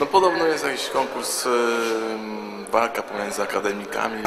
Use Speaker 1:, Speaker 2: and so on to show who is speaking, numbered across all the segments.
Speaker 1: No podobno jest jakiś konkurs, ym, walka pomiędzy akademikami.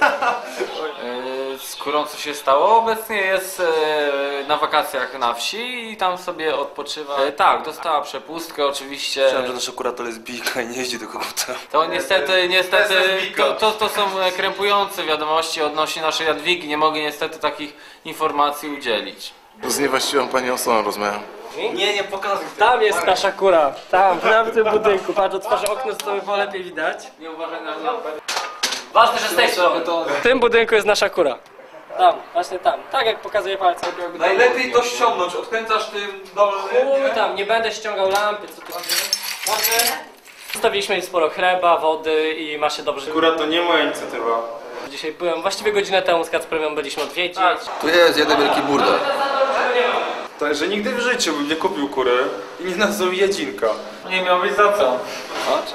Speaker 2: Yy, Z kurą co się stało? Obecnie jest yy, na wakacjach na wsi i tam sobie odpoczywa. Yy, Tak, dostała przepustkę oczywiście.
Speaker 3: Myślałem, że nasza kura to lesbijka i nie jeździ do koguta.
Speaker 2: To niestety, niestety, to, to, to są e, krępujące wiadomości odnośnie naszej Jadwigi. Nie mogę niestety takich informacji udzielić.
Speaker 1: Z niewłaściwą pani osobą rozmawiam.
Speaker 3: Nie, nie pokazuj
Speaker 4: Tam jest nasza kura. Tam, w tym budynku. Patrz, otworzę okno, to by było lepiej widać.
Speaker 2: Nie uważaj na lampę.
Speaker 4: Ważne, że z tej strony. W tym budynku jest nasza kura. Tam, właśnie tam. Tak jak pokazuje palcem.
Speaker 3: Najlepiej to ściągnąć, odkręcasz tym dolnym.
Speaker 4: Chuj tam, nie będę ściągał lampy, co ty... Dobrze? Zostawiliśmy jej sporo chleba, wody i ma się dobrze.
Speaker 5: Akurat to nie moja inicjatywa.
Speaker 4: Dzisiaj byłem, właściwie godzinę temu z Kacpremią byliśmy odwiedzić.
Speaker 6: Tu jest jeden wielki burdel.
Speaker 5: Tak, że nigdy w życiu bym nie kupił kury i nie nazwał jedzinka.
Speaker 2: Nie miał być za co?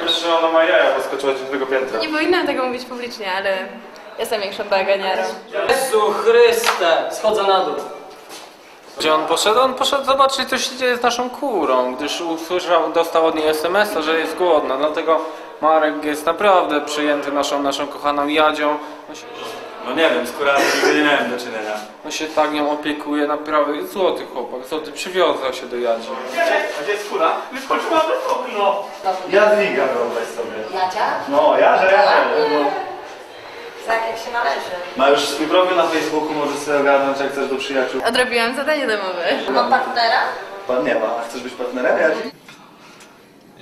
Speaker 5: Wiesz, że ona ma jaja, bo skoczyła do tego piętra.
Speaker 7: Nie powinnam tego mówić publicznie, ale jestem większą baganiarą.
Speaker 4: Jezu Chryste! Schodzę na dół.
Speaker 2: Gdzie on poszedł? On poszedł zobaczyć, co się dzieje z naszą kurą, gdyż usłyszał, dostał od niej SMS-a, że jest głodna. Dlatego Marek jest naprawdę przyjęty naszą, naszą kochaną Jadzią.
Speaker 5: No nie wiem, z kurami nigdy nie miałem do czynienia.
Speaker 2: on się tak nią opiekuje, naprawdę. Złoty chłopak, złoty, przywiązał się do Jadzi.
Speaker 5: Jadwiga wyobraź sobie.
Speaker 7: Jadzia?
Speaker 5: No, ja, że ja.
Speaker 7: Tak, jak się należy.
Speaker 5: Ma już swój profil na Facebooku, możesz sobie ogarnąć jak chcesz do przyjaciół.
Speaker 7: Odrobiłam zadanie domowe. Mam partnera?
Speaker 5: Pan nie ma, a chcesz być partnerem? Ja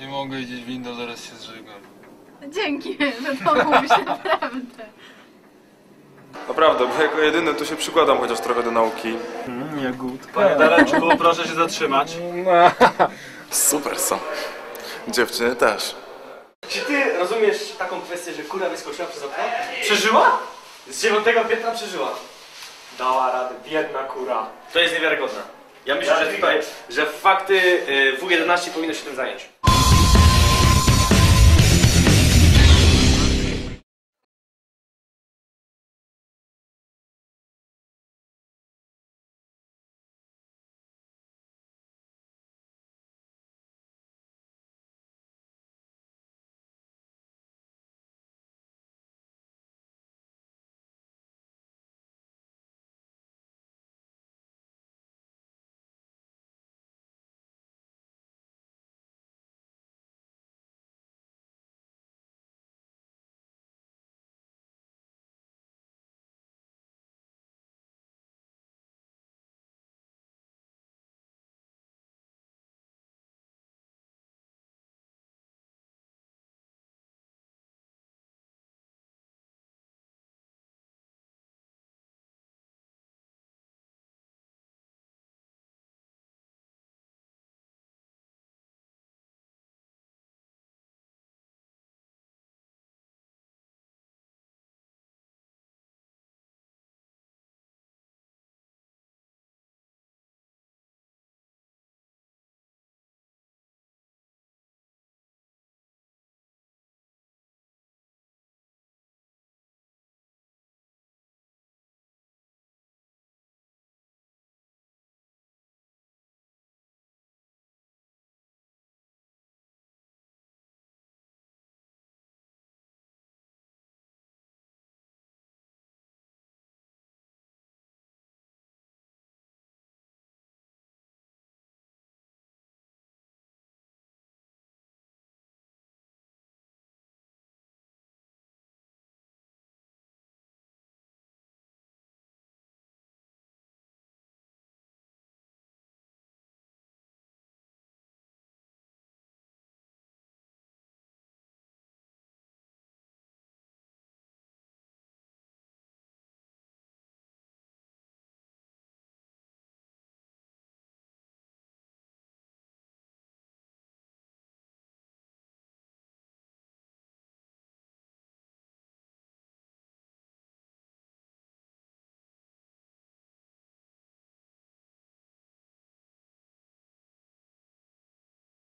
Speaker 2: Nie mogę iść windą, zaraz się zżygam.
Speaker 7: Dzięki, wypomógł się naprawdę.
Speaker 5: Naprawdę, bo jako jedyny tu się przykładam chociaż trochę do nauki.
Speaker 8: Panie Dareczku, proszę się zatrzymać.
Speaker 1: Super są. Dziewczyny też.
Speaker 8: Czy ty rozumiesz taką kwestię, że kura wyskoczyła przez okno? Przeżyła? Z dziewiątego piętra przeżyła. Dała radę, biedna kura. To jest niewiarygodne. Ja myślę, że tutaj, że fakty y, W11 powinno się tym zająć.